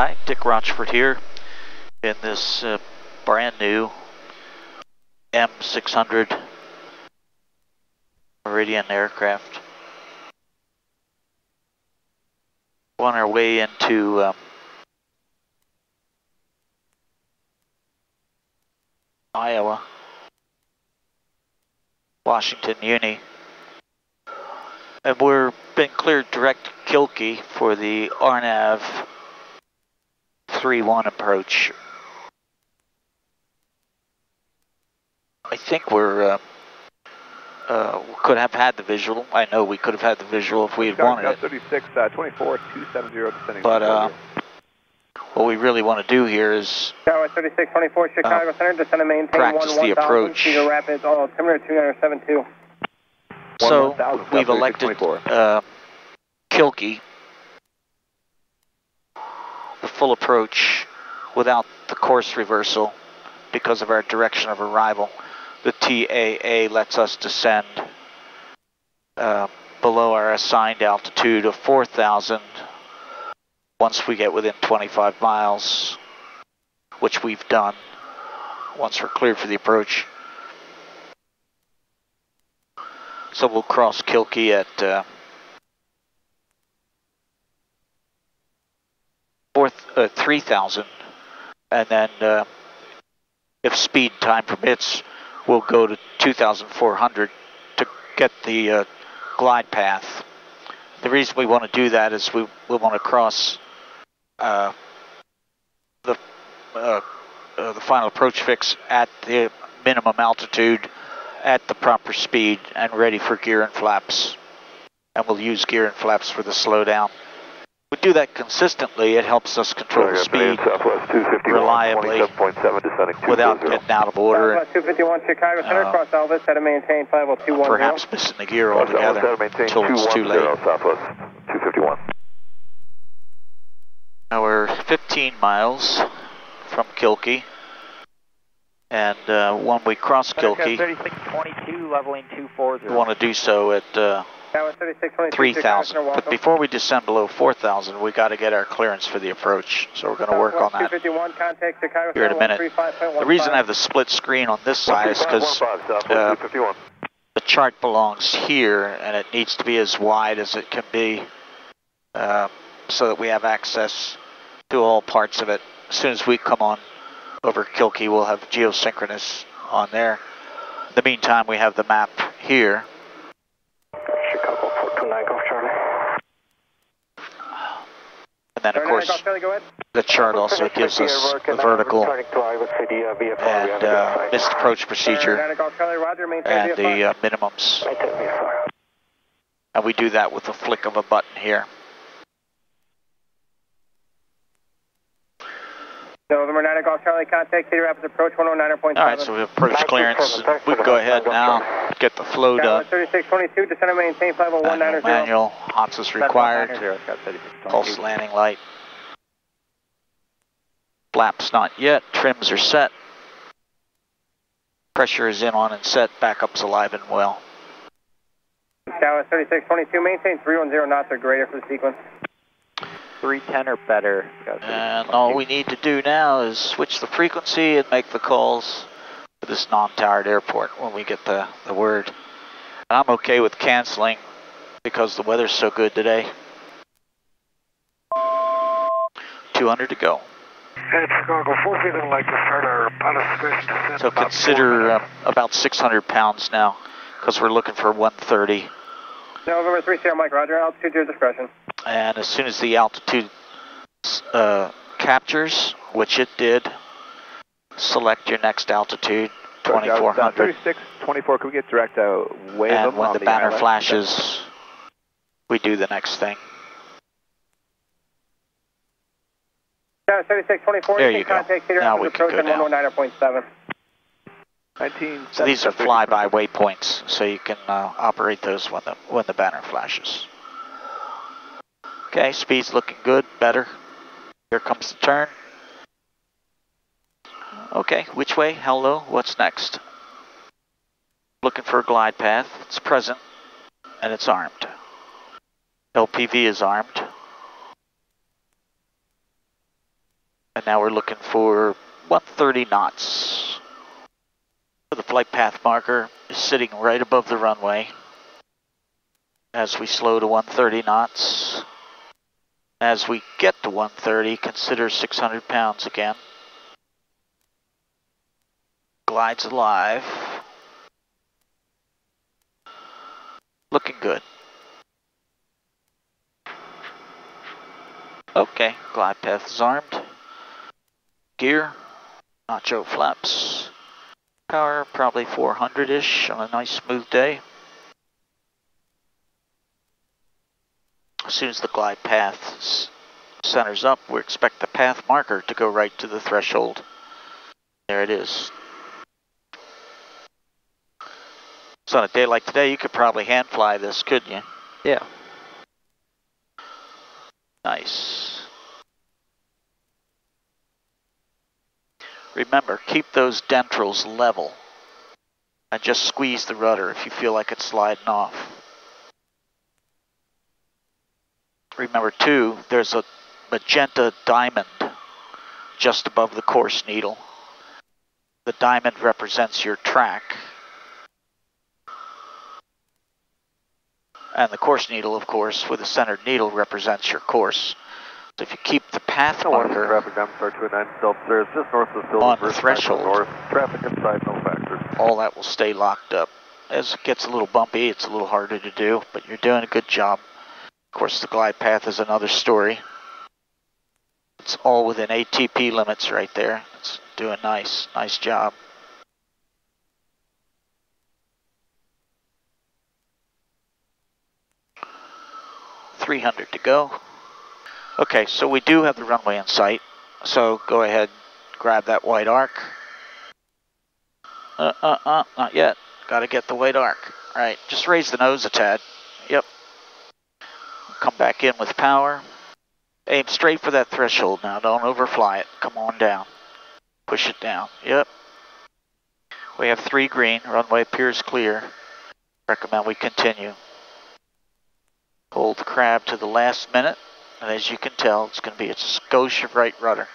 Hi, Dick Rochfort here in this uh, brand new M600 Meridian aircraft. On our way into um, Iowa, Washington Muni. And we're been cleared direct Kilkee for the RNAV 3-1 approach. I think we're, uh, uh, could have had the visual. I know we could have had the visual if we had wanted it. 36, uh, 24, 270 descending. But uh, what we really want to do here is Tower 36, 24, Chicago Center, descend and maintain practice 1 the 1000, approach. Cedar Rapids, altimeter 2972. So 1000, we've elected 24. uh, Kilkee, the full approach without the course reversal because of our direction of arrival. The TAA lets us descend uh, below our assigned altitude of 4,000 once we get within 25 miles, which we've done once we're cleared for the approach. So we'll cross Kilkee at uh, fourth, uh, 3,000, and then uh, if speed time permits, we'll go to 2,400 to get the uh, glide path. The reason we want to do that is we, we want to cross uh, the uh, uh, the final approach fix at the minimum altitude at the proper speed and ready for gear and flaps. And we'll use gear and flaps for the slowdown. We do that consistently, it helps us control the speed reliably without getting out of order and 251, Chicago Center, Uh, cross Elvis, set and maintain 50210. perhaps missing the gear altogether until it's too late. Southwest 251. Now we're 15 miles from Kilkee. And uh, when we cross Kilkee, 3622, leveling 240. we want to do so at uh, Tower 36, 3,000. But before we descend below 4,000, we got to get our clearance for the approach. So we're going to work on that 251, contact Chicago here in a minute. The reason I have the split screen on this side is because uh, the chart belongs here and it needs to be as wide as it can be uh, so that we have access to all parts of it. As soon as we come on over Kilkee, we'll have geosynchronous on there. In the meantime, we have the map here. Chicago 429, Golf Charlie. And then, of course, Golf Charlie, go ahead. the chart also gives us the vertical and uh, missed approach procedure Turn Golf Charlie, Roger, maintain and the uh, minimums. And we do that with a flick of a button here. November 9 Golf Charlie, contact Cedar Rapids approach 109.7. All right, so we have approach clearance. We can go ahead now, get the flow Tower done. 3622, descend and maintain oh oh Manual, 50190. manual, HOTS is required. Oh Pulse landing light. Flaps not yet, trims are set. Pressure is in on and set, backup's alive and well. Tower 3622, maintain 310 knots or greater for the sequence. 310 or better. And all we need to do now is switch the frequency and make the calls to this non-towered airport when we get the, the word. And I'm okay with canceling because the weather's so good today. 200 to go. Hey, Chicago, four feeling like to start our pilot station descent. So about consider four um, about 600 pounds now because we're looking for 130. November 3 Sierra Mike, Roger, altitude to your discretion. And as soon as the altitude uh, captures, which it did, select your next altitude, Uh, 2400. 36, 24, can we get direct uh, wave And when on the banner island? flashes, we do the next thing. Tower 3624, There you you go. contact Cedar Now Rapids we can approach go at now. 109.7. 19, So these are flyby waypoints, so you can uh, operate those when the when the banner flashes. Okay, speed's looking good, better. Here comes the turn. Okay, which way? Hello, what's next? Looking for a glide path. It's present, and it's armed. LPV is armed. And now we're looking for 130 knots. The flight path marker is sitting right above the runway. As we slow to 130 knots. As we get to 130, consider 600 pounds again. Glides alive. Looking good. Okay, glide path is armed. Gear, nacho flaps. Power, probably 400-ish on a nice smooth day. As soon as the glide path centers up, we expect the path marker to go right to the threshold. There it is. So on a day like today, you could probably hand fly this, couldn't you? Yeah. Nice. Remember, keep those dentrals level. And just squeeze the rudder if you feel like it's sliding off. Remember too, there's a magenta diamond just above the course needle. The diamond represents your track. And the course needle, of course, with a centered needle represents your course. So if you keep the path marker traffic, I'm star 209 Delta, there's just north of the. On the threshold. North, traffic inside, no factors. all that will stay locked up. As it gets a little bumpy, it's a little harder to do, but you're doing a good job. Of course, the glide path is another story. It's all within ATP limits right there. It's doing nice, nice job. Three hundred to go. Okay, so we do have the runway in sight. So go ahead, grab that white arc. Uh, uh, uh, not yet. Gotta get the white arc. All right, just raise the nose a tad. Yep. Come back in with power. Aim straight for that threshold now. Don't overfly it. Come on down. Push it down. Yep. We have three green. Runway appears clear. Recommend we continue. Hold the crab to the last minute. And as you can tell, it's going to be a of right rudder.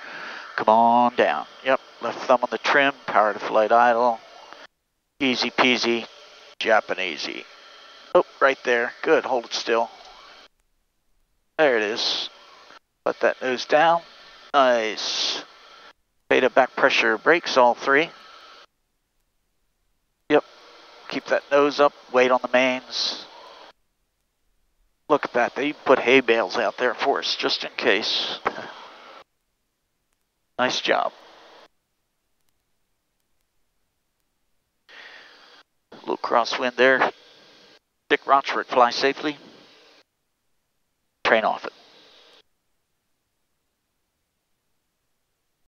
Come on down. Yep. Left thumb on the trim. Power to flight idle. Easy peasy. Japanesey. Oh, right there. Good. Hold it still. There it is. Let that nose down. Nice. Beta back pressure brakes, all three. Yep. Keep that nose up. Weight on the mains. Look at that. They put hay bales out there for us just in case. Nice job. A little crosswind there. Dick Rochfort, fly safely. Train off it.